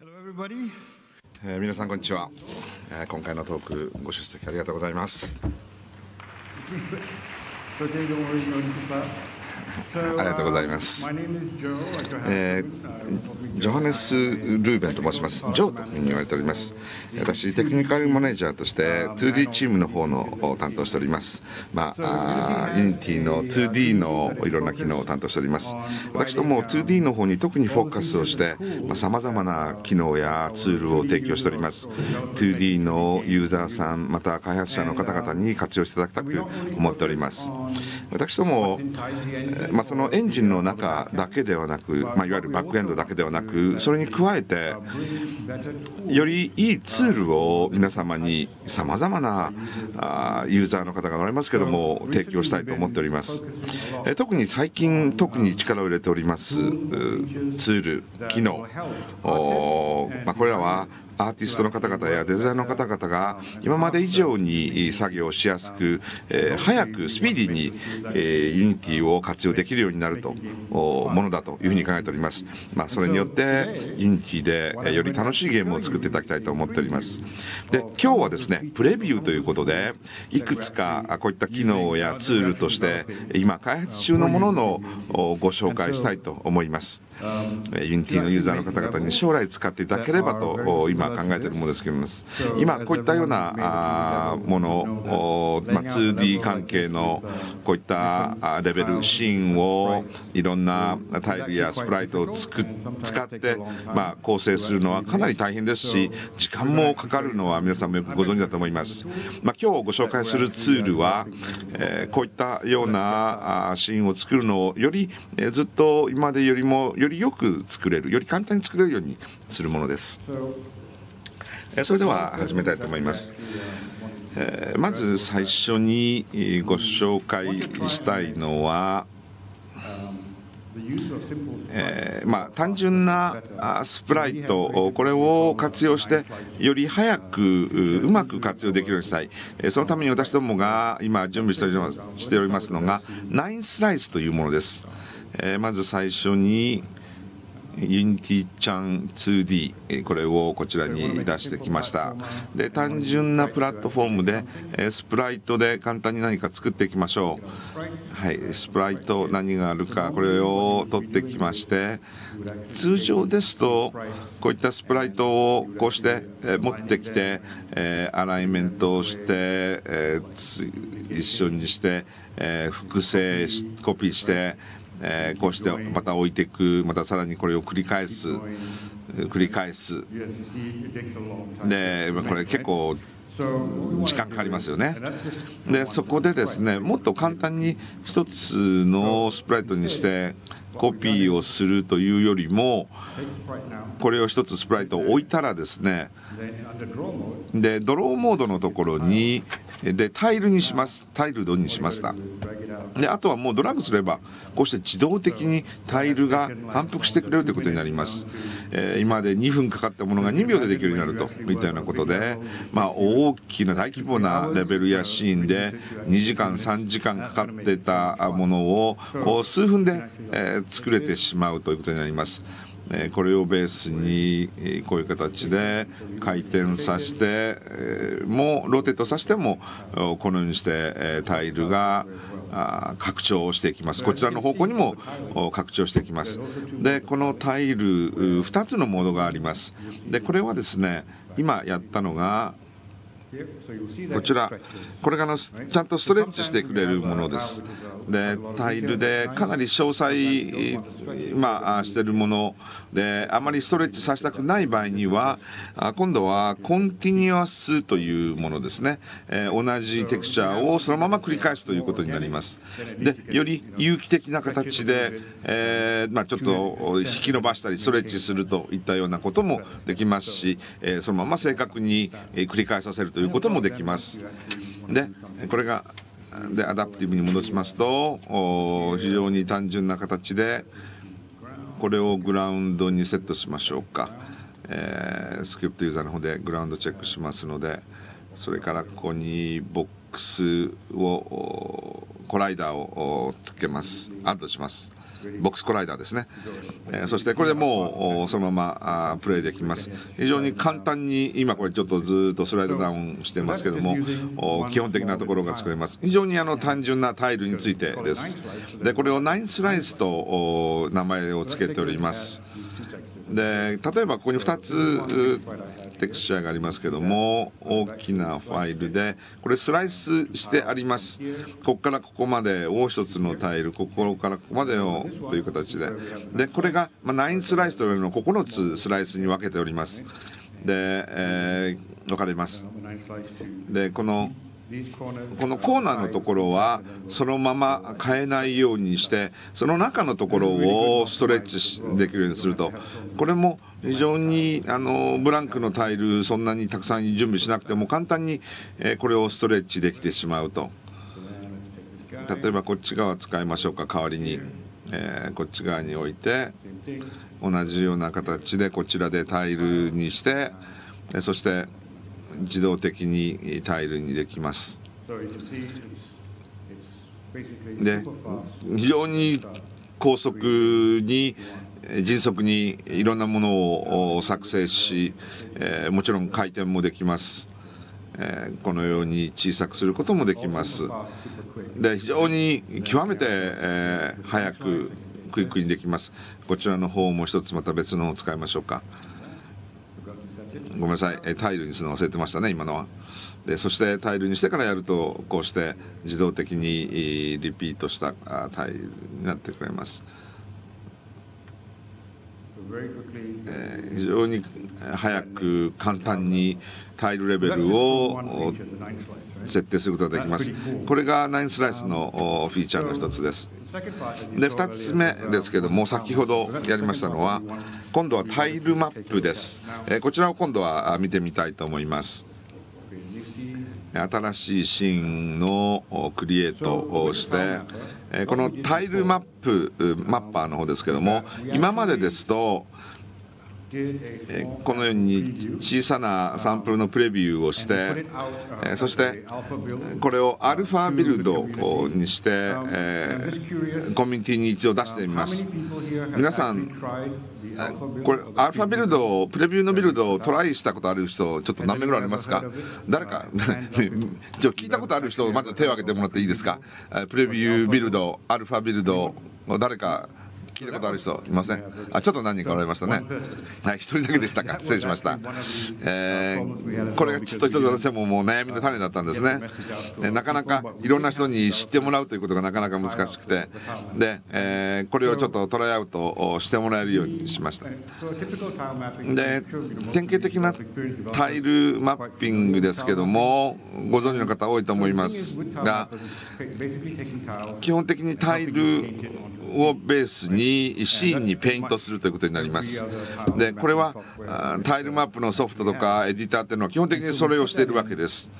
Hello, everybody. えー皆さんこんにちは、えー今回のトークご出席ありがとうございます。ありがとうございます uh, え uh, ージョハネス・ルーベンと申します。ジョーというふうに言われております。私、テクニカルマネージャーとして 2D チームの方のを担当しております。まあ、あー Unity の 2D のいろんな機能を担当しております。私ども 2D の方に特にフォーカスをして、さまざ、まな機能やツールを提供しております。2D のユーザーさん、また開発者の方々に活用していただきたく思っております。私ども、えーまあ、そのエンジンの中だけではなく、まあ、いわゆるバックエンドだけではなくそれに加えてよりいいツールを皆様にさまざまなあユーザーの方がおられますけども提供したいと思っております。え特に最近特に力を入れておりますツール機能。まあ、これらはアーティストの方々やデザイナーの方々が今まで以上に作業しやすく、えー早くスピーディーに、えー、ユニティを活用できるようになるとものだというふうに考えております。まあ、それによってユニティでえより楽しいゲームを作っていただきたいと思っております。で今日はですねプレビューということでいくつかこういった機能やツールとして今開発中のもののご紹介したいと思います。えーユニティのユーザーの方々に将来使っていただければとお今考えているものですけれども今こういったようなものおまあ、2D 関係のこういったあレベルシーンをいろんなタイルやスプライトをつく使って、まあ、構成するのはかなり大変ですし時間もかかるのは皆さんもよくご存知だと思います、まあ、今日ご紹介するツールは、えーこういったようなあシーンを作るのをより、えーずっと今までよりもよりよりよく作れるより簡単に作れるようにするものです、それでは始めたいと思います。まず最初にご紹介したいのは、えーまあ、単純なスプライトこれを活用してより早くうまく活用できるようにしたい。そのために私どもが今準備しておりますしておりますのが9スライスというものです、えーまず最初に Unity ちゃん 2D これをこちらに出してきました。で単純なプラットフォームでスプライトで簡単に何か作っていきましょう。はいスプライト何があるかこれを取ってきまして通常ですとこういったスプライトをこうして持ってきてアライメントをして一緒にして複製しコピーしてえーこうしてまた置いていくまたさらにこれを繰り返す繰り返す。でこれ結構時間かかりますよね。でそこでですねもっと簡単に一つのスプライトにしてコピーをするというよりもこれを一つスプライトを置いたらですねでドローモードのところにでタイルにします。タイルドにしました。であとはもうドラッグすればこうして自動的にタイルが反復してくれるということになります、えー今まで2分かかったものが2秒でできるようになるといったようなことで、まあ、大きな大規模なレベルやシーンで2時間3時間かかってたものを数分で、え作れてしまうということになります。これをベースにこういう形で回転させてもローテートさせてもこのようにしてタイルがあー拡張していきます。こちらの方向にもお拡張していきます。でこのタイル2つのモードがあります。でこれはですね今やったのがこちらこれがあのちゃんとストレッチしてくれるものです。でタイルでかなり詳細まあしてるものであまりストレッチさせたくない場合には今度はコンティニュアスというものですね、え同じテクチャーをそのまま繰り返すということになります。でより有機的な形で、えーまあ、ちょっと引き伸ばしたりストレッチするといったようなこともできますし、えそのまま正確に繰り返させるとということもできます。でこれがでアダプティブに戻しますと非常に単純な形でこれをグラウンドにセットしましょうか、えースクリプトユーザーの方でグラウンドチェックしますのでそれからここにボックスをコライダーをつけます。アッドします。ボックスコライダーですね、えそしてこれでもうそのままあプレイできます。非常に簡単に今これちょっとずっとスライドダウンしてますけども基本的なところが作れます。非常にあの単純なタイルについてです。でこれをナインスライスと名前を付けております。で例えばここに2つテクスチャーがありますけども大きなファイルでこれスライスしてあります。ここからここまでを1つのタイルここからここまでをという形で。でこれが、ま、9スライスというのを9つスライスに分けております。で、えー分かります。でこのこのコーナーのところはそのまま変えないようにしてその中のところをストレッチできるようにすると。これも非常にあのブランクのタイルそんなにたくさん準備しなくても簡単にこれをストレッチできてしまうと。例えばこっち側使いましょうか代わりに、えーこっち側に置いて同じような形でこちらでタイルにしてそして自動的にタイルにできます。で.非常に高速にえー迅速にいろんなものをお作成し、えーもちろん回転もできます、えーこのように小さくすることもできます。で非常に極めて、えー早くクイックにできますこちらの方も一つまた別のを使いましょうかごめんなさい。タイルにするの忘れてましたね今のは。でそしてタイルにしてからやるとこうして自動的にリピートしたタイルになってくれます、So very quickly. えー非常に早く簡単にタイルレベルを?設定することができます。これが9スライスのおフィーチャーの一つです。で saw 2つ目ですけども先ほどやりましたのは今度はタイルマップです、えーこちらを今度はあ見てみたいと思います。新しいシーンのおクリエイトをしてこのタイルマップマッパーの方ですけども今までですと did a え small ーこのように小さなサンプルのプレビューをしてそしてこれをアルファビルドにして、コミュニティに一度出してみます。皆さんこれアルファビルドプレビューのビルドをトライしたことある人ちょっと何名ぐらいありますか？誰か 聞いたことある人まず手を挙げてもらっていいですか？プレビュービルドアルファビルド誰か聞いたことある人いません？あちょっと何人かおられましたね。はい一人だけでしたか？失礼しました。えーこれがちょっと一つ私ももう悩みの種だったんですね。えなかなかいろんな人に知ってもらうということがなかなか難しくて。で、えーこれをちょっとトライアウトをしてもらえるようにしました.で典型的なタイルマッピングですけどもご存知の方多いと思いますが基本的にタイルをベースにシーンにペイントするということになります。でこれはあタイルマップのソフトとかエディターっていうのは基本的にそれをしているわけです。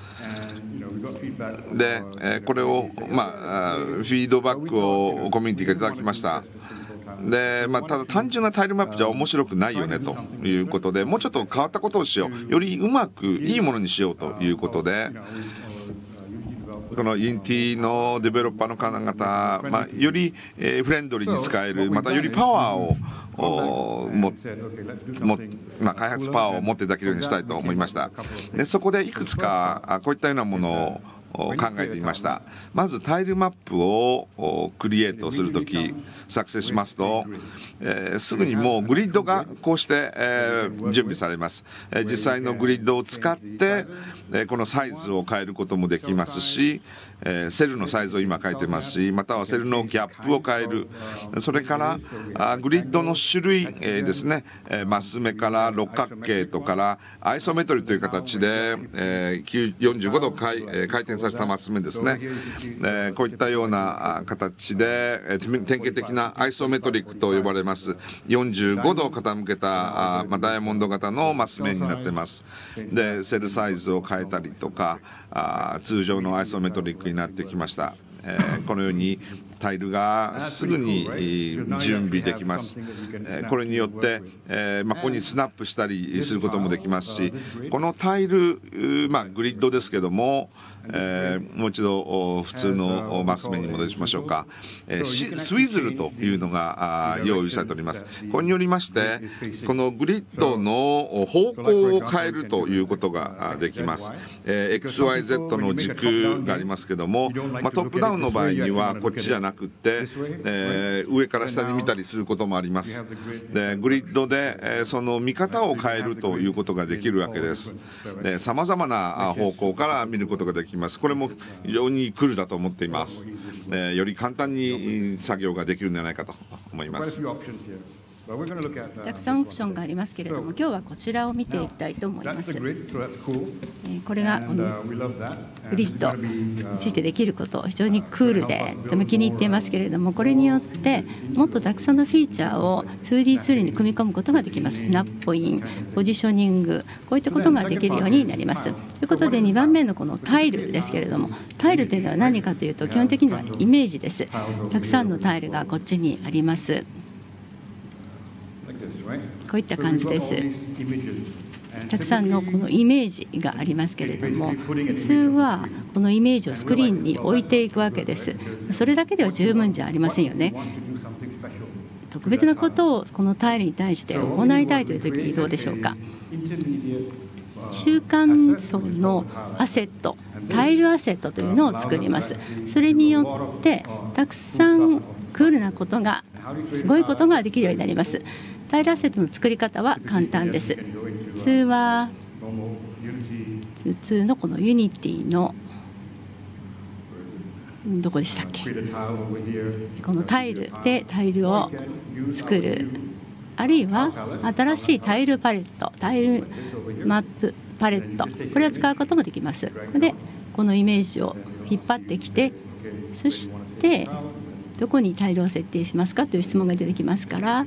で、えーこれをまああフィードバックをコミュニティからいただきました。で、まあ、ただ単純なタイルマップじゃ面白くないよねということでもうちょっと変わったことをしよう。よりうまくいいものにしようということでこのインティのデベロッパーの方々、まあ、より、えーフレンドリーに使えるまたよりパワーをおももまあ、開発パワーを持っていただけるようにしたいと思いました。でそこでいくつかあこういったようなものをお考えてみました。まずタイルマップをおクリエイトするとき作成しますと、えーすぐにもうグリッドがこうして、えー準備されます、えー実際のグリッドを使って、えこのサイズを変えることもできますし、えセルのサイズを今書いてますしまたはセルのギャップを変える。それからあグリッドの種類、えですね、えマス目から六角形とからアイソメトリという形で、え45度回,、え回転させたマス目ですね、えこういったような形で、え典型的なアイソメトリックと呼ばれます。45度傾けたあ、ま、ダイヤモンド型のマス目になってます。でセルサイズを変えたりとかあ通常のアイソメトリックになってきました、えーこのようにタイルがすぐに準備できます。これによって、えまここにスナップしたりすることもできますしこのタイル、まあ、グリッドですけどもえー、もう一度普通のマス目に戻しましょうか、えー、スウィズルというのが用意されております。これによりましてこのグリッドの方向を変えるということができます、えー、XYZ の軸がありますけども、まあ、トップダウンの場合にはこっちじゃなくて、えー、上から下に見たりすることもあります。でグリッドで、えー、その見方を変えるということができるわけです。さまざまな方向から見ることができます。これも非常にクールだと思っています、えー、より簡単に作業ができるんじゃないかと思いますたくさんオプションがありますけれども、今日はこちらを見ていきたいと思います。これがこのグリッドについてできること、非常にクールでとても気に入っていますけれども、これによってもっとたくさんのフィーチャーを 2D ツールに組み込むことができます。ナッポイン、ポジショニング、こういったことができるようになります。ということで2番目のこのタイルですけれども、タイルというのは何かというと基本的にはイメージです。たくさんのタイルがこっちにあります。こういった感じです。たくさんのこのイメージがありますけれども普通はこのイメージをスクリーンに置いていくわけです。それだけでは十分じゃありませんよね。特別なことをこのタイルに対して行いたいという時どうでしょうか。中間層のアセットタイルアセットというのを作ります。それによってたくさんクールなことがすごいことができるようになりますタイルアセットの作り方は簡単です。普通は普通のこのユニティのどこでしたっけ？このタイルでタイルを作る。あるいは新しいタイルパレットタイルマップパレット。これを使うこともできます。これでこのイメージを引っ張ってきてそしてどこにタイルを設定しますかという質問が出てきますから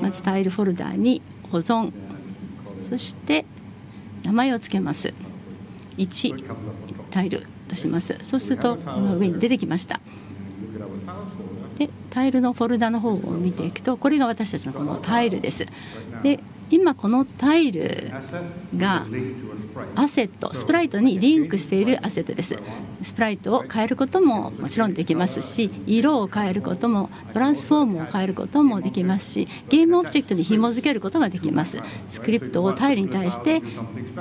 まずタイルフォルダーに保存。そして名前を付けます。1タイルとします。そうするとこの上に出てきました。でタイルのフォルダの方を見ていくとこれが私たちのこのタイルです。で今このタイルがアセットスプライトにリンクしているアセットです。スプライトを変えることももちろんできますし色を変えることもトランスフォームを変えることもできますしゲームオブジェクトに紐付けることができます。スクリプトをタイルに対して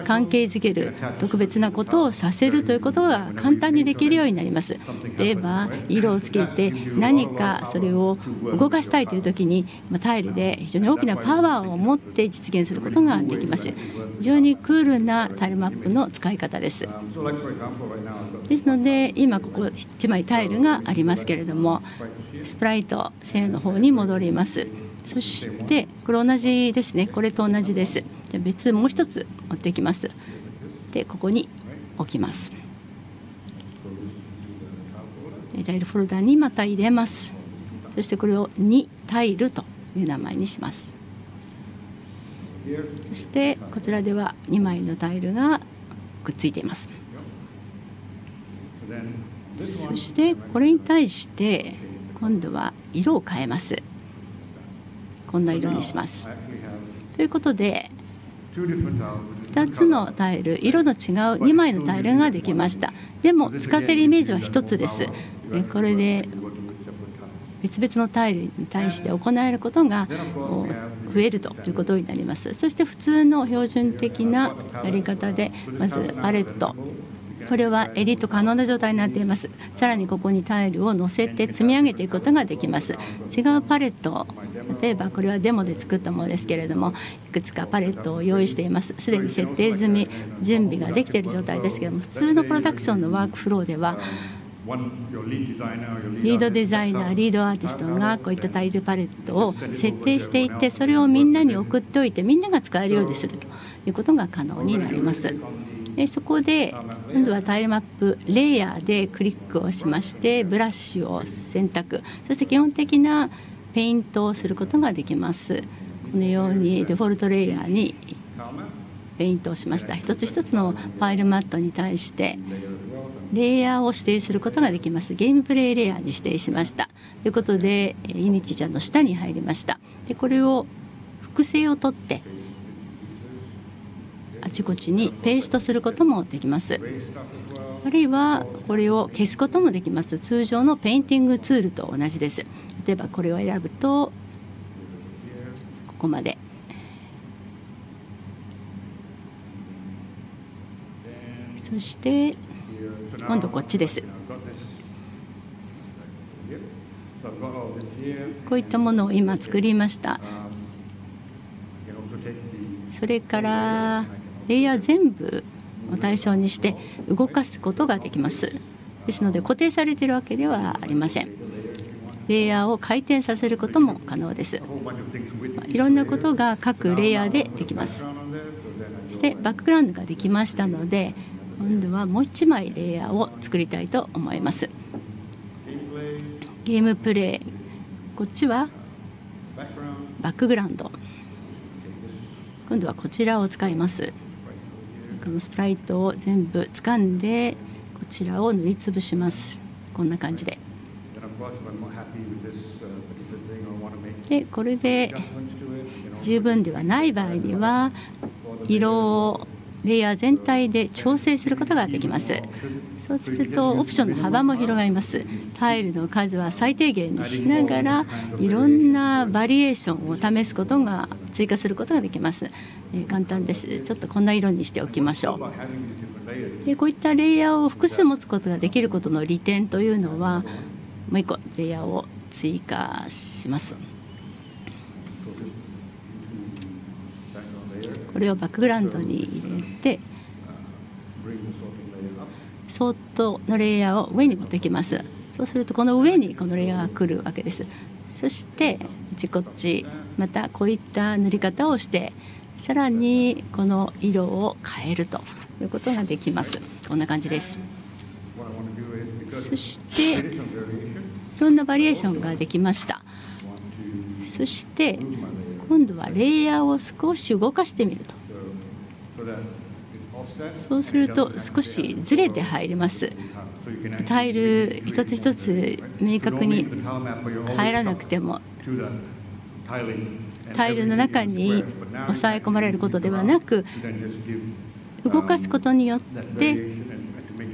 関係づける特別なことをさせるということが簡単にできるようになります。例えば色をつけて何かそれを動かしたいという時にタイルで非常に大きなパワーを持って実現することができます。非常にクールなタイルマップの使い方です。ですので今ここ1枚タイルがありますけれどもスプライト線の方に戻ります。そしてこれ同じですね。これと同じです。じゃ別もう一つ持ってきます。でここに置きます。タイルフォルダにまた入れます。そしてこれを2タイルという名前にします。そしてこちらでは2枚のタイルがくっついています。そしてこれに対して今度は色を変えます。こんな色にします。ということで2つのタイル色の違う2枚のタイルができました。でも使っているイメージは1つです。これで別々のタイルに対して行えることが増えるということになります。そして普通の標準的なやり方でまずパレット。これはエディット可能な状態になっています。さらにここにタイルを載せて積み上げていくことができます。違うパレット例えばこれはデモで作ったものですけれどもいくつかパレットを用意しています。すでに設定済み準備ができている状態ですけども普通のプロダクションのワークフローではリードデザイナーリードアーティストがこういったタイルパレットを設定していってそれをみんなに送っておいてみんなが使えるようにするということが可能になります。そこで今度はタイルマップレイヤーでクリックをしましてブラシを選択。そして基本的なペイントをすることができます。このようにデフォルトレイヤーにペイントをしました。一つ一つのタイルマップに対してレイヤーを指定することができます。ゲームプレイレイヤーに指定しました。ということでユニティちゃんの下に入りました。でこれを複製を取ってあちこちにペーストすることもできます。あるいはこれを消すこともできます。通常のペインティングツールと同じです。例えばこれを選ぶとここまで。そして今度こっちです。こういったものを今作りました。それからレイヤー全部を対象にして動かすことができます。ですので固定されているわけではありません。レイヤーを回転させることも可能です。いろんなことが各レイヤーでできます。そしてバックグラウンドができましたので今度はもう1枚レイヤーを作りたいと思います。ゲームプレイこっちはバックグラウンド。今度はこちらを使います。このスプライトを全部掴んでこちらを塗りつぶします。こんな感じで。でこれで十分ではない場合には色をレイヤー全体で調整することができます。そうするとオプションの幅も広がります。タイルの数は最低限にしながらいろんなバリエーションを試すことが追加することができます、えー、簡単です。ちょっとこんな色にしておきましょう。でこういったレイヤーを複数持つことができることの利点というのはもう一個レイヤーを追加します。これをバックグラウンドに入れてソートのレイヤーを上に持ってきます。そうするとこの上にこのレイヤーが来るわけです。そしてこっちこっちまたこういった塗り方をしてさらにこの色を変えるということができます。こんな感じです。そしていろんなバリエーションができました？そして今度はレイヤーを少し動かしてみると。そうすると少しずれて入ります。タイル一つ一つ明確に入らなくてもタイルの中に抑え込まれることではなく動かすことによって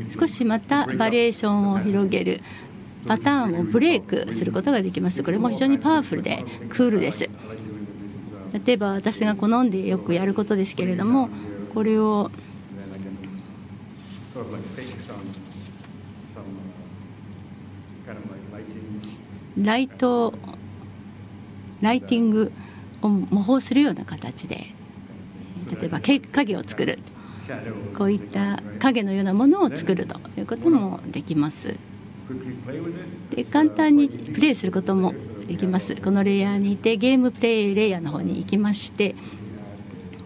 少しまたバリエーションを広げるパターンをブレイクすることができます。これも非常にパワフルでクールです。例えば私が好んでよくやることですけれどもこれをライトライティングを模倣するような形で。例えば影を作るこういった影のようなものを作るということもできます。で簡単にプレイすることもできます。このレイヤーにいてゲームプレイレイヤーの方に行きまして。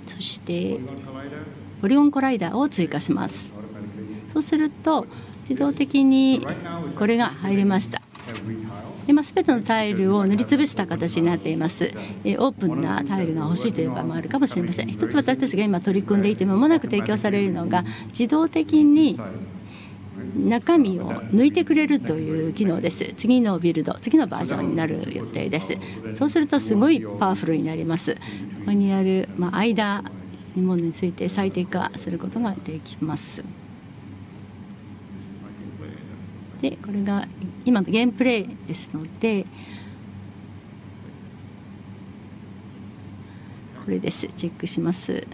そしてポリゴンコライダーを追加しますそうすると自動的にこれが入りました。今すべてのタイルを塗りつぶした形になっています、えオープンなタイルが欲しいという場合もあるかもしれません。一つ私たちが今取り組んでいて間もなく提供されるのが自動的に中身を抜いてくれるという機能です。次のビルド次のバージョンになる予定です。そうするとすごいパワフルになります。ここにある、まあ、間にものについて最適化することができます。でこれが今のゲームプレイですのでこれです。チェックします。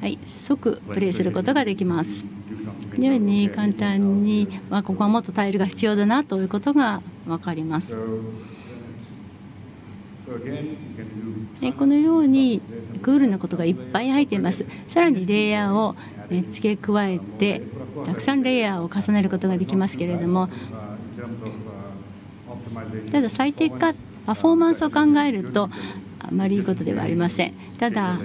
はい即プレイすることができます。このように簡単に、まあ、ここはもっとタイルが必要だなということが分かります。でこのようにクールなことがいっぱい入っています。さらにレイヤーを付け加えてたくさんレイヤーを重ねることができますけれどもただ最適化パフォーマンスを考えるとあまりいいことではありません。ただ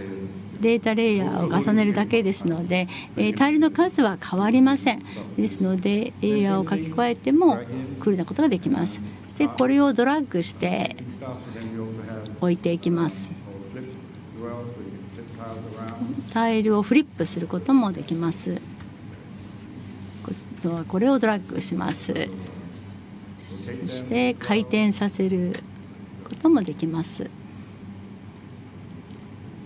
データレイヤーを重ねるだけですので、えタイルの数は変わりません。ですのでレイヤーを書き加えてもクールなことができます。でこれをドラッグして置いていきます。タイルをフリップすることもできます。これをドラッグします。そして回転させることもできます。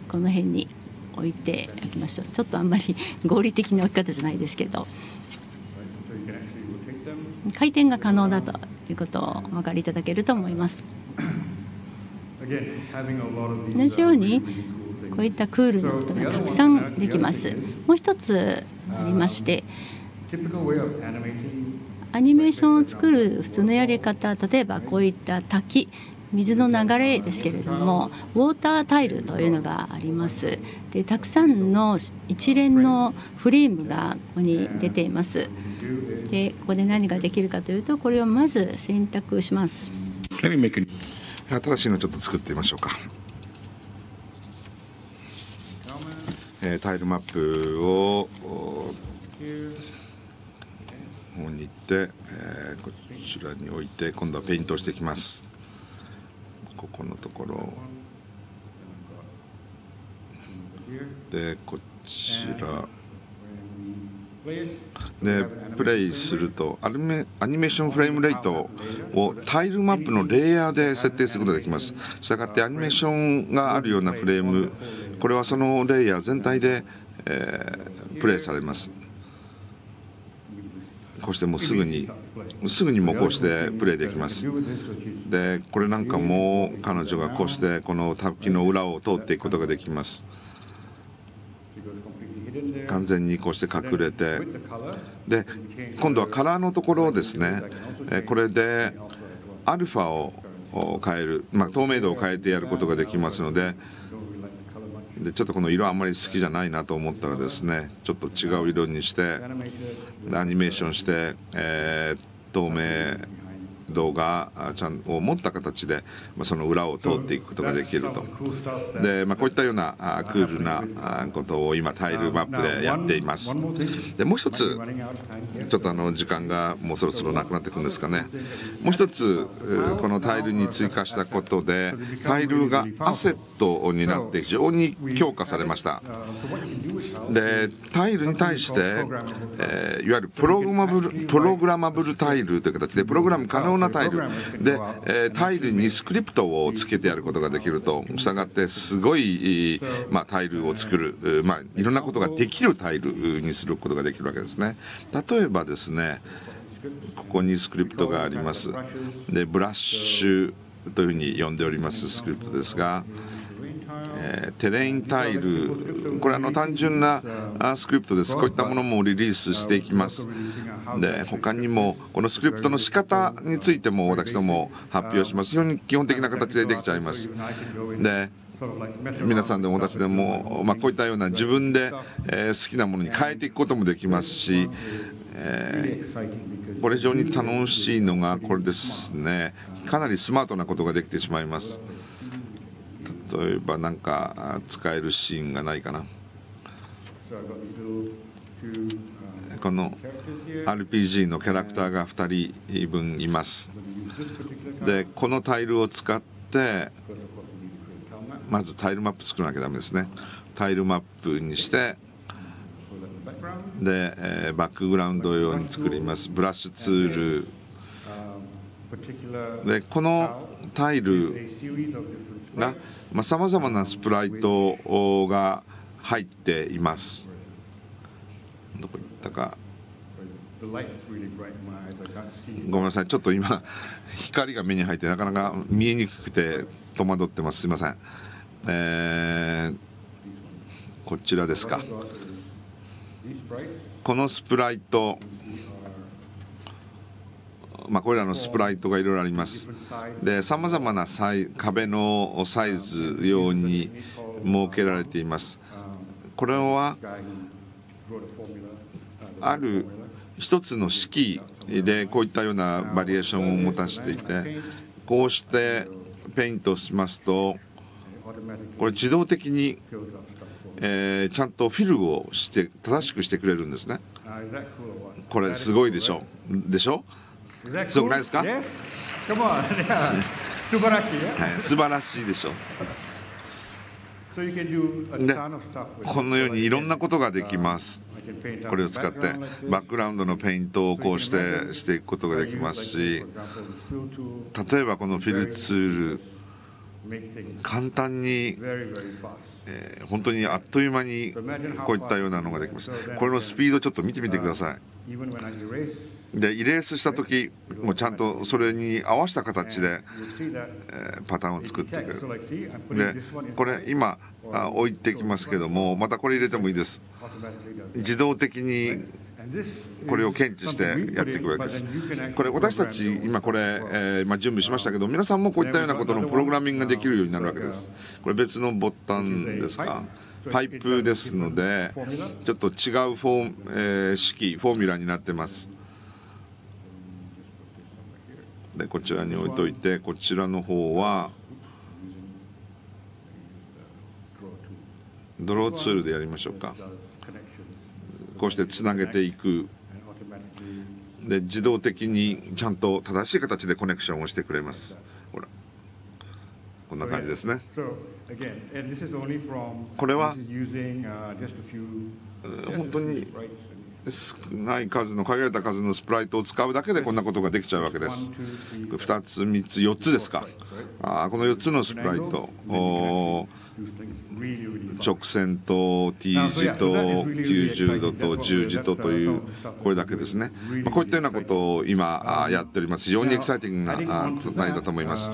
この辺に置いておきましょう。ちょっとあんまり合理的な置き方じゃないですけど。回転が可能だということをお分かりいただけると思います。同じようにこういったクールなことがたくさんできます。もう一つありましてアニメーションを作る普通のやり方例えばこういった滝水の流れですけれどもウォータータイルというのがあります。でたくさんの一連のフレームがここに出ています。でここで何ができるかというとこれをまず選択します。新しいのちょっと作ってみましょうか、えー、タイルマップをここに行って、えー、こちらに置いて今度はペイントをしていきます。ここのところ。でこちら。でプレイするとアニメアニメーションフレームレートをタイルマップのレイヤーで設定することができます。したがってアニメーションがあるようなフレームこれはそのレイヤー全体で、えー、プレイされます。こうしてもうすぐにすぐにもこうしてプレイできます。でこれなんかも彼女がこうしてこの滝の裏を通っていくことができます。完全にこうして隠れて。で今度はカラーのところをですねこれでアルファを変える、まあ、透明度を変えてやることができますのででちょっとこの色あんまり好きじゃないなと思ったらですねちょっと違う色にしてアニメーションして、えー、透明動画ちゃんを持った形で、まあ、その裏を通っていくことができると。で、まあ、こういったようなクールなことを今タイルマップでやっています。でもう一つちょっとあの時間がもうそろそろなくなってくるんですかね。もう一つこのタイルに追加したことでタイルがアセットになって非常に強化されました。でタイルに対して、えー、いわゆるプログラマブルプログラマブルタイルという形でプログラム可能なタイルで、えー、タイルにスクリプトをつけてやることができるとしたってすごい、まあ、タイルを作る、まあ、いろんなことができるタイルにすることができるわけですね。例えばですねここにスクリプトがあります。でブラッシュというふうに呼んでおりますスクリプトですがえ、テレインタイル。これあの単純なスクリプトです。こういったものもリリースしていきます。で他にもこのスクリプトの仕方についても私ども発表します。非常に基本的な形でできちゃいます。で皆さんでも私でも、まあ、こういったような自分で、え、好きなものに変えていくこともできますし、えー、これ非常に楽しいのがこれですね。かなりスマートなことができてしまいます。例えば何か使えるシーンがないかな。この RPG のキャラクターが2人分います。でこのタイルを使ってまずタイルマップ作らなきゃダメですね。タイルマップにしてで、えー、バックグラウンド用に作ります。ブラッシュツール。でこのタイルがさまざ、まなスプライトが入っています。どこ行ったか。ごめんなさい、ちょっと今、光が目に入ってなかなか見えにくくて戸惑ってます。すみません。えー、こちらですか。このスプライト。まあ、これらのスプライトがいろいろあります。でさまざまなサイ壁のサイズ用に設けられています。これはある一つの式でこういったようなバリエーションを持たせていてこうしてペイントしますとこれ自動的に、えー、ちゃんとフィルをして正しくしてくれるんですね。これすごいでしょ？でしょ？すごくないですか、はい、素晴らしい、はい、素晴らしいでしょうでこのようにいろんなことができます。これを使って.バックグラウンドのペイントをこうしてしていくことができますし例えばこのフィルツール簡単に.えー本当にあっという間にこういったようなのができます。これのスピードちょっと見てみてくださいでイレースした時もちゃんとそれに合わせた形で、えパターンを作ってく。るでこれ今あ置いてきますけどもまたこれ入れてもいいです。自動的にこれを検知してやっていくわけです。これ私たち今これ、えーま、準備しましたけど皆さんもこういったようなことのプログラミングができるようになるわけです。これ別のボタンですか。パイプですのでちょっと違うフォーム、えー式フォーミュラになってます。でこちらに置いといてこちらの方はドローツールでやりましょうか。こうしてつなげていく。で自動的にちゃんと正しい形でコネクションをしてくれます。ほら。こんな感じですね。これは本当に少ない数の限られた数のスプライトを使うだけでこんなことができちゃうわけです。two, three, 2つ3つ4つですか。あーこの4つのスプライト直線と T 字と90度と十字とというこれだけですね、まあ、こういったようなことを今やっております。非常にエキサイティングなあーことだと思います。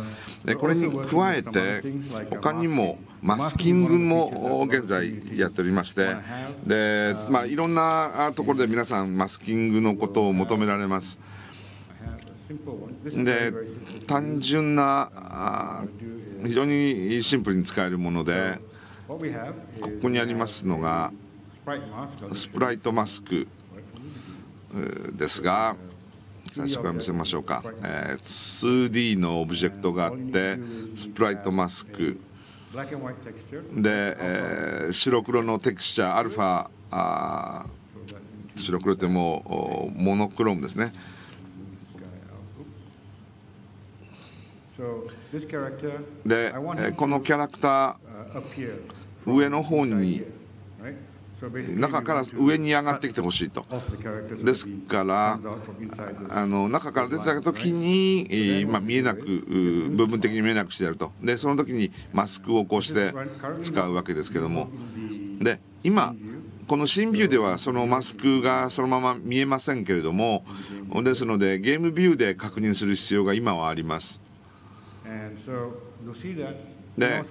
これに加えて他にもマスキングも現在やっておりましてで、まあ、いろんなところで皆さんマスキングのことを求められます。で単純な非常にシンプルに使えるものでここにありますのが.スプライトマスクえーですが最初から見せましょうか、えー 2D のオブジェクトがあってスプライトマスク.で、えー白黒のテクスチャーアルファ白黒ってもうおモノクロームですねで、このキャラクタ uh, ー上の方に中から上に上がってきてほしいと。ですからあの中から出てた時に、えーまあ、見えなくう部分的に見えなくしてやると。でその時にマスクをこうして使うわけですけども。で今この新ビューではそのマスクがそのまま見えませんけれどもですのでゲームビューで確認する必要が今はありますで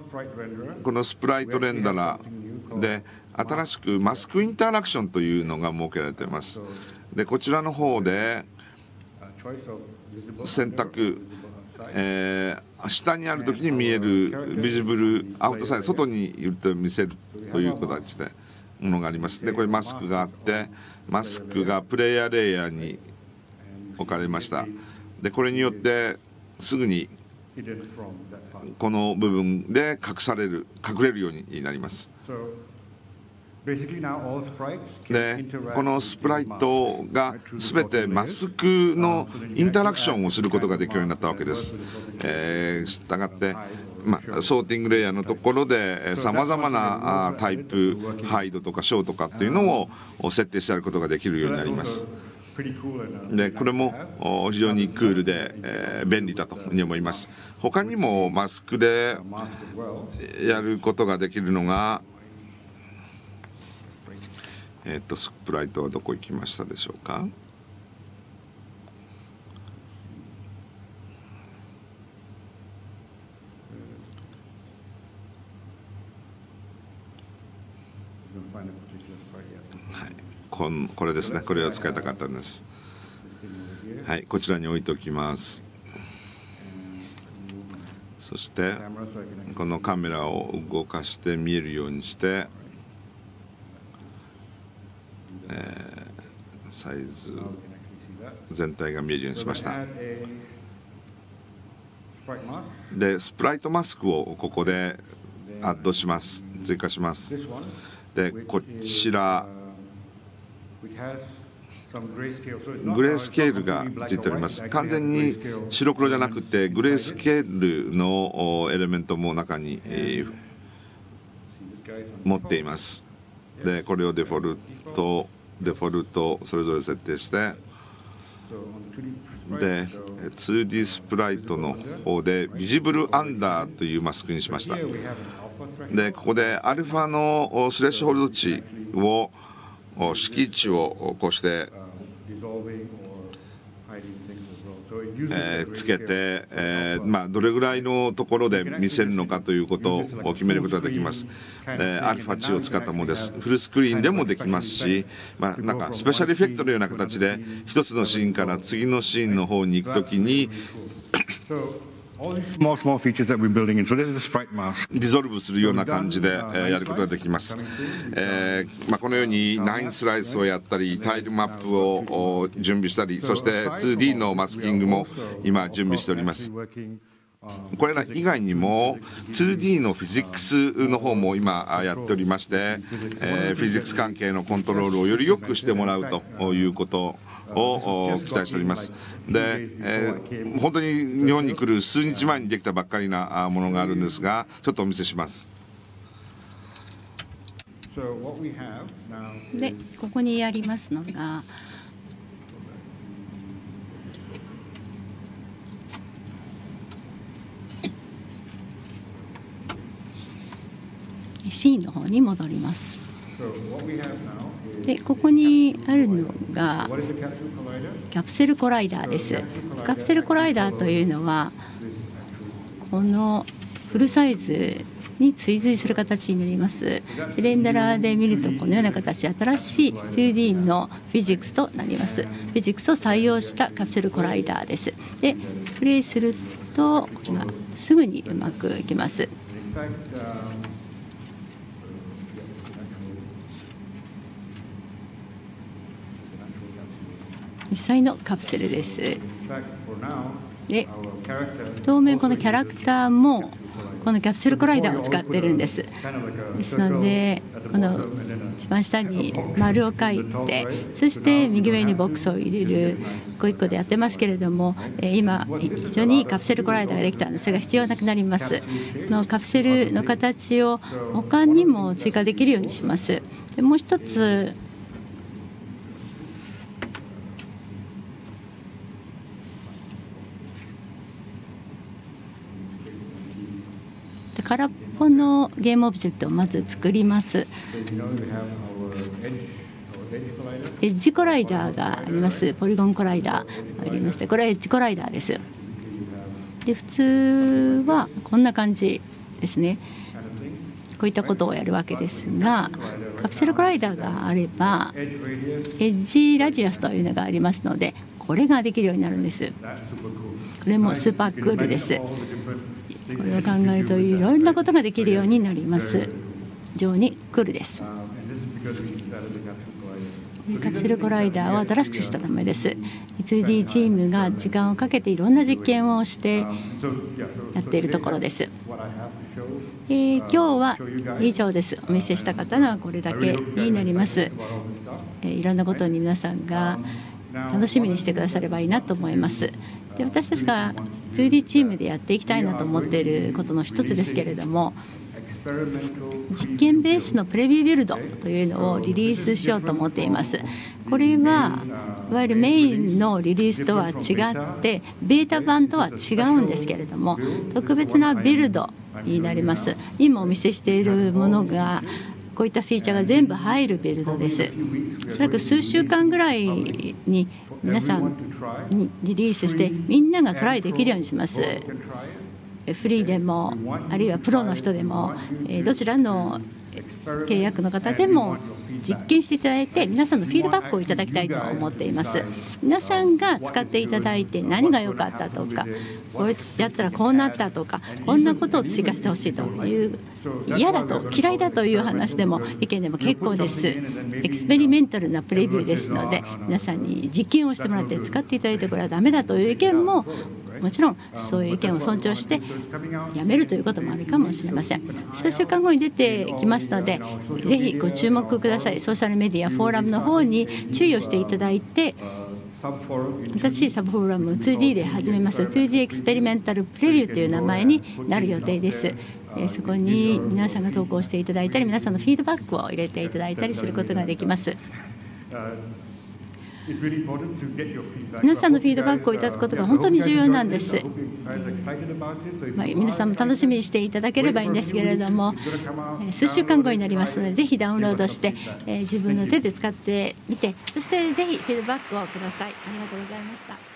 このスプライトレンダラーで新しくマスクインタラクションというのが設けられています。でこちらの方で uh, 選択.えー下にある時に見えるビジブルアウトサイド外に言って見せるという形でものがあります。でこれマスクがあってマスクがプレイヤーレイヤーに置かれました。でこれによってすぐにこの部分で隠される隠れるようになりますでこのスプライトが全てマ.スクのインタラクションをすることができるようになったわけです。えー、したがって、まあ、ソーティングレイヤーのところでさまざまなタイプハイドとかショーとかっていうのを設定してあることができるようになります uh, でこれも非常にクールで、えー便利だと思います。他にもマスクで.やることができるのが、えっ、とスプライトはどこ行きましたでしょうか？こんこれですね。これを使いたかったんです。はいこちらに置いておきます。そしてこのカメラを動かして見えるようにして、えー、サイズ全体が見えるようにしました。でスプライトマスクをここでアッドします。追加します。でこちらグレースケールがついております。完全に白黒じゃなくて、グレース.ケールのおエレメントも中に、えー See 持っていますでこれをデフォルトデフォルトそれぞれ設定してで 2D スプライトの方でビジブルアンダーというマスクにしましたでここでアルファのスレッシュホールド値を敷地をこうしてえ、つけて、えーまあ、どれぐらいのところで見せるのかということを決めることができます。えー、アルファ値を使ったものです。フルスクリーンでもできますし、まあ、なんかスペシャルエフェクトのような形で一つのシーンから次のシーンの方に行くときにィゾルブするような感じで、えー、やることができます。えーまあ、このようにナインスライスをやったり、タイルマップを準備したり、そして 2D のマスキングも今準備しております。これら以外にも 2D のフィジックスの方も今やっておりまして、えー、フィジックス関係のコントロールをより良くしてもらうということを期待しております。で、えー、本当に日本に来る数日前にできたばっかりなものがあるんですが、ちょっとお見せします。で、ここにありますのが、シーンの方に戻ります。でここにあるのがカプセルコライダーです。カプセルコライダーというのはこのフルサイズに追随する形になります。レンダラーで見るとこのような形新しい 2D のフィジックスとなります。フィジックスを採用したカプセルコライダーです。でプレイするとすぐにうまくいきます実際のカプセルです。で当面このキャラクターもこのキャプセルコライダーを使ってるんです。ですのでこの一番下に丸を書いてそして右上にボックスを入れる一個一個でやってますけれども今非常にカプセルコライダーができたんですが必要なくなります。このカプセルの形を他にも追加できるようにします。でもう一つ空っぽのゲームオブジェクトをまず作ります。エッジコライダーがあります。ポリゴンコライダーありまして、これはエッジコライダーです。で普通はこんな感じですね。こういったことをやるわけですがカプセルコライダーがあればエッジラジアスというのがありますのでこれができるようになるんですこれもスーパークールですこれを考えるといろんなことができるようになります非常にクールですカプセルコライダーを新しくしたためです 2D チームが時間をかけていろんな実験をしてやっているところですえー、今日は以上です。お見せしたかったのはこれだけになります。えー、いろんなことに皆さんが楽しみにしてくださればいいなと思います。で私たちが 2D チームでやっていきたいなと思っていることの一つですけれども実験ベースのプレビュービルドというのをリリースしようと思っています。これはいわゆるメインのリリースとは違ってベータ版とは違うんですけれども特別なビルドになります。今お見せしているものがこういったフィーチャーが全部入るビルドです。おそらく数週間ぐらいに皆さんにリリースしてみんながトライできるようにします。フリーでもあるいはプロの人でもどちらの契約の方でも実験していただいて皆さんのフィードバックをいただきたいと思っています。皆さんが使っていただいて何が良かったとかこうやったらこうなったとかこんなことを追加してほしいという嫌だと嫌いだという話でも意見でも結構です。エクスペリメンタルなプレビューですので皆さんに実験をしてもらって使っていただいてこれはダメだという意見ももちろんそういう意見を尊重してやめるということもあるかもしれません数週間後に出てきますのでぜひご注目くださいソーシャルメディアフォーラムの方に注意をしていただいて新しいサブフォーラム 2D で始めます 2D エクスペリメンタルプレビューという名前になる予定です。そこに皆さんが投稿していただいたり皆さんのフィードバックを入れていただいたりすることができます。皆さんのフィードバックをいただくことが本当に重要なんです。まあ、皆さんも楽しみにしていただければいいんですけれども、数週間後になりますので、ぜひダウンロードして、自分の手で使ってみて、そしてぜひフィードバックをください。ありがとうございました。